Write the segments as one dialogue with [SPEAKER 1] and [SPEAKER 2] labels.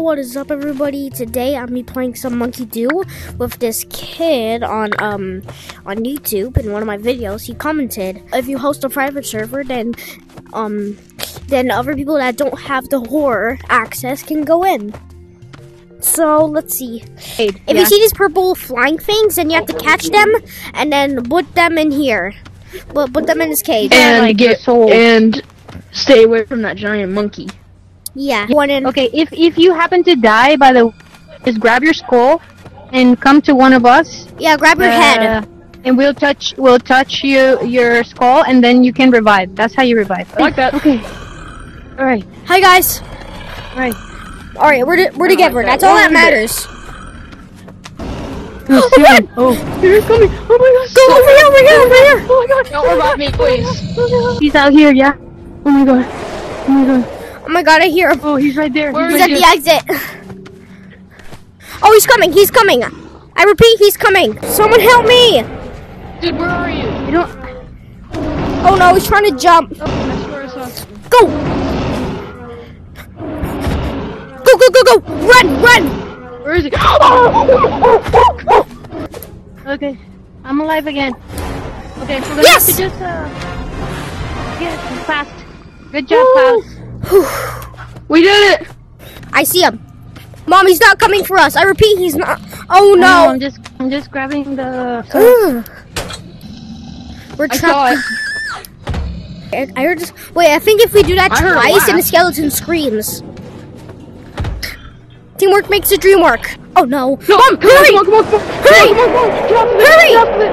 [SPEAKER 1] what is up, everybody? Today I'm be playing some Monkey Doo with this kid on um on YouTube. In one of my videos, he commented, "If you host a private server, then um then other people that don't have the horror access can go in." So let's see. If you see these purple flying things, then you have to catch them and then put them in here. Put put them in this cage.
[SPEAKER 2] and
[SPEAKER 3] like
[SPEAKER 2] get
[SPEAKER 3] soul.
[SPEAKER 2] and stay away from that giant monkey.
[SPEAKER 1] Yeah, one in.
[SPEAKER 3] Okay, if if you happen to die by the, just grab your skull, and come to one of us.
[SPEAKER 1] Yeah, grab your
[SPEAKER 3] uh,
[SPEAKER 1] head.
[SPEAKER 3] And we'll touch we'll touch you your skull, and then you can revive. That's how you revive.
[SPEAKER 2] I like that.
[SPEAKER 3] Okay. All right.
[SPEAKER 1] Hi guys.
[SPEAKER 3] All right.
[SPEAKER 1] All right, we're to, we're
[SPEAKER 2] like
[SPEAKER 1] together.
[SPEAKER 2] that.
[SPEAKER 1] That's all that matters.
[SPEAKER 3] Oh,
[SPEAKER 1] run!
[SPEAKER 3] oh,
[SPEAKER 2] Here coming. Oh my gosh.
[SPEAKER 1] Go over here, over here, over here.
[SPEAKER 2] Oh my god. Don't revive me, please.
[SPEAKER 3] he's out here. Yeah. Oh my god. Oh my god.
[SPEAKER 1] Oh my god, I hear him.
[SPEAKER 3] Oh, he's right there.
[SPEAKER 2] Where
[SPEAKER 1] He's at
[SPEAKER 2] he?
[SPEAKER 1] the exit. Oh, he's coming. He's coming. I repeat, he's coming. Someone help me.
[SPEAKER 2] Dude, where are you?
[SPEAKER 3] You don't.
[SPEAKER 1] Oh no, he's trying to jump.
[SPEAKER 2] Oh, I swear I saw something.
[SPEAKER 1] Go. Go, go, go, go. Run, run.
[SPEAKER 2] Where is he?
[SPEAKER 3] Okay. I'm alive again. Okay, so we're
[SPEAKER 1] Yes!
[SPEAKER 3] have to just uh. Get fast. Good job, Klaus.
[SPEAKER 2] We did it.
[SPEAKER 1] I see him. Mom, he's not coming for us. I repeat, he's not. Oh
[SPEAKER 3] No,
[SPEAKER 1] no.
[SPEAKER 3] I'm just I'm just grabbing the.
[SPEAKER 1] We're trapped. I I heard this. Wait, I think if we do that
[SPEAKER 2] I
[SPEAKER 1] twice, and the skeleton screams. Teamwork makes the dream work. Oh no!
[SPEAKER 2] No,
[SPEAKER 1] Mom,
[SPEAKER 2] come
[SPEAKER 1] hurry!
[SPEAKER 2] on, come on, come on, come on.
[SPEAKER 1] Hurry!
[SPEAKER 2] Come on, come on, Get off of it.
[SPEAKER 1] Hurry!
[SPEAKER 2] Get off of it.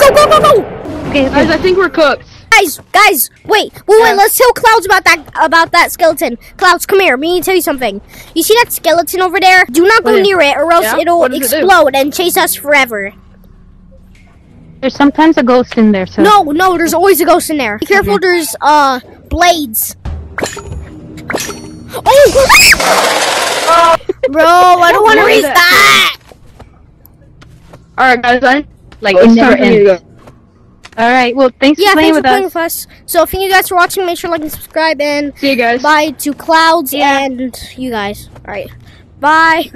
[SPEAKER 1] Go, go, go, go!
[SPEAKER 3] Okay,
[SPEAKER 2] Guys,
[SPEAKER 3] okay.
[SPEAKER 2] I think we're cooked.
[SPEAKER 1] Guys, guys, wait, wait, wait. Let's tell Clouds about that about that skeleton. Clouds, come here. Me need to tell you something. You see that skeleton over there? Do not go
[SPEAKER 2] What is-
[SPEAKER 1] near it, or else
[SPEAKER 2] Yeah?
[SPEAKER 1] it'll
[SPEAKER 2] What does it do?
[SPEAKER 1] explode and chase us forever.
[SPEAKER 3] There's sometimes a ghost in there, so.
[SPEAKER 1] No, no, there's always a ghost in there. Be careful. There's uh blades. Oh! Bro, I don't want to
[SPEAKER 2] What
[SPEAKER 1] read that.
[SPEAKER 2] All right, guys. I
[SPEAKER 3] Like,
[SPEAKER 2] it's
[SPEAKER 3] it never
[SPEAKER 2] time for me to go.
[SPEAKER 3] All right. Well, thanks
[SPEAKER 1] Yeah,
[SPEAKER 3] for playing
[SPEAKER 1] thanks for
[SPEAKER 3] with
[SPEAKER 1] playing
[SPEAKER 3] us.
[SPEAKER 1] with us. So, thank you guys for watching. Make sure to like and subscribe, and
[SPEAKER 2] See you guys.
[SPEAKER 1] bye to Clouds
[SPEAKER 3] Yeah.
[SPEAKER 1] and you guys. All right, bye.